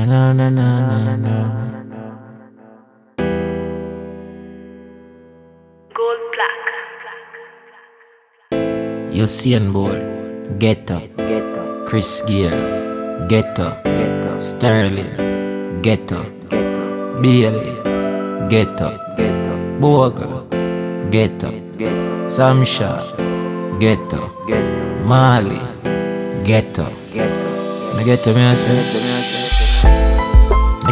Na na na na na na. Gold Plaque. Usain Bolt, Ghetto, Chris Gayle, Ghetto, Sterling, Ghetto, Bailey, Ghetto, Bogle, Ghetto, Sam Shaw, Ghetto, Marley, Ghetto. Me ghetto me I.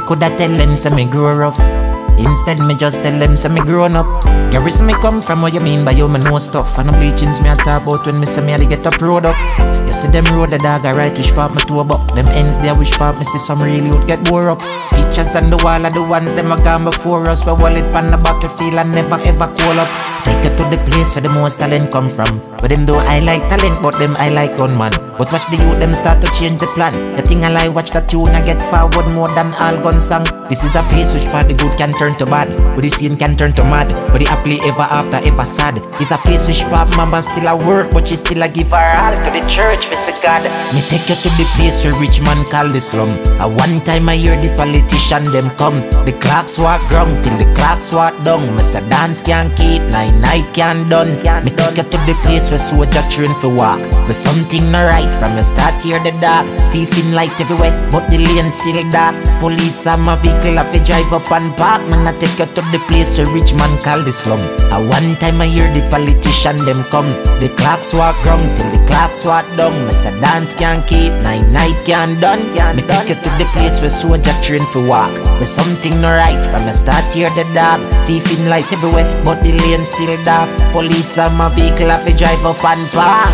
Coulda tell them say me grow rough. Instead me just tell them say me grown up. Garris me come from what you mean by you me know stuff. And the bleachings me I talk about when me say me I get a product. You see them road the dog I right which part me to about. Them ends there which part me see some real youth get bore up. Pictures on the wall are the ones them a gone before us. We wallet on the battlefield and never ever call up. Take you to the place where the most talent come from. But them though I like talent, but them I like gunman. But watch the youth them start to change the plan. The thing I like watch the tune I get forward more than all gun song. This is a place which part the good can turn to bad, but the scene can turn to mad. But the happily ever after ever sad. It's a place which pop mama still a work, but she still a give her all to the church, Mr. God. Me take you to the place where rich man call the slum. A one time I hear the politician them come. The clocks walk ground till the clocks walk down. Mr. Dance can't keep, nine night can't done. Me take you to the place where soldier train for walk. But something not right from the start here the dark. Thief in light everywhere, but the lane still dark. Police and my vehicle have to drive up and park. Man, I take you to the place where rich man call the slum. A one time I hear the politician them come. The clocks walk ground till the clocks walk down. Mr. Dance can't keep, nine night can't done. Me take you to the place where soldier train for walk. But something not right from the start here the dark. Thief in light everywhere, but the lane still dark. Police and my vehicle have to drive up and park.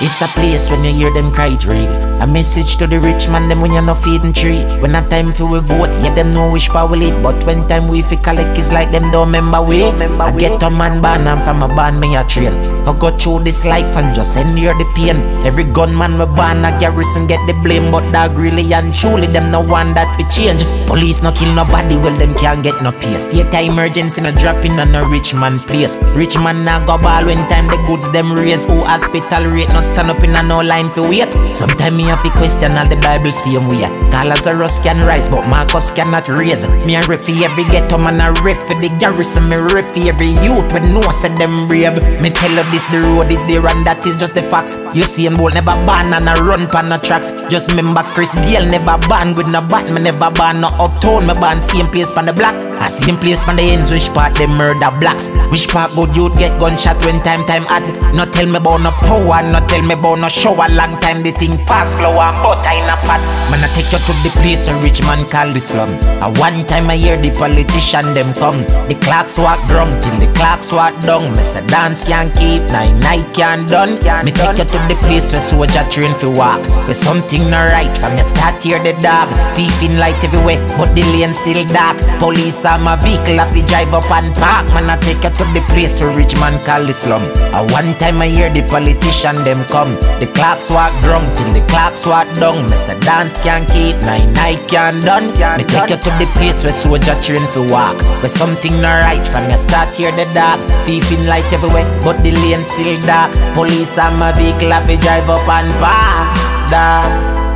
It's a place when you hear them cry real. A message to the rich man, them when you're not feeding tree. When a time for we vote, yeah, them know which power we live. But when time we fi collect, it's like them don't remember we. I get a man born and from a band me a train. For go through this life and just endure the pain. Every gunman we born a garrison get the blame. But that really and truly, them no one that fi change. Police no kill nobody, well them can't get no peace. State emergency no dropping on a rich man place. Rich man now go ball when time the goods them raise. Who hospital rate no stand up in a no line for wait. Sometime me have to question all the Bible same way. Call Lazarus can rise, but Marcus cannot raise. Me a rep for every ghetto man, a rep for the garrison. Me rep for every youth when no say them brave. Me tell you this, the road is there and that is just the facts. You see Bolt never ban and a run pan the tracks. Just remember Chris Gayle never ban with no bat. Me never ban no uptown. Me ban same place pan the block. I same place pan the ends which part them murder blacks. Which part good youth get gunshot when time time add. No tell me about no power, no tell me about no show. A long time the thing pass flow and butter in a pot. Man I take you to the place a rich man call the slum. A one time I hear the politician them come. The clocks walk drum till the clocks walk down. Me dance can't keep, nine night can't done. Me take you to the place where soldier train for walk. Where something not right from you start hear the dog. Thief in light everywhere, but the lane still dark. Police and my vehicle have to drive up and park. Man I take you to the place where rich man call the slum. A one time I hear the politician them come. The clocks walk drum till the clocks walk down. Me dance can't keep, nine night can't done. Me take you to the place where soldier train for walk. Where something not right from you start hear the dark. Thief in light everywhere, but the lane still dark. Police and my vehicle have to drive up and park. Dog.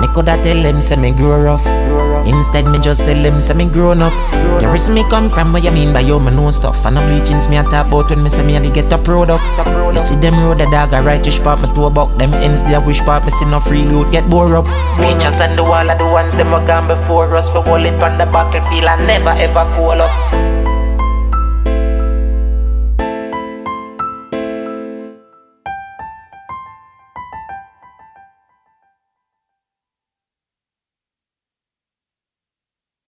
Me coulda tell them say me grow rough. Instead me just tell them say me grown up. The rest me come from where you mean by you me know stuff. And the bleachings me a talk about when me say me a get a product. You see them road the dog a right which part me to about them ends there wish part me see no free youth get bore up. Pictures on the wall are the ones them a gone before us. We hold it on the battlefield and feel and never ever call up.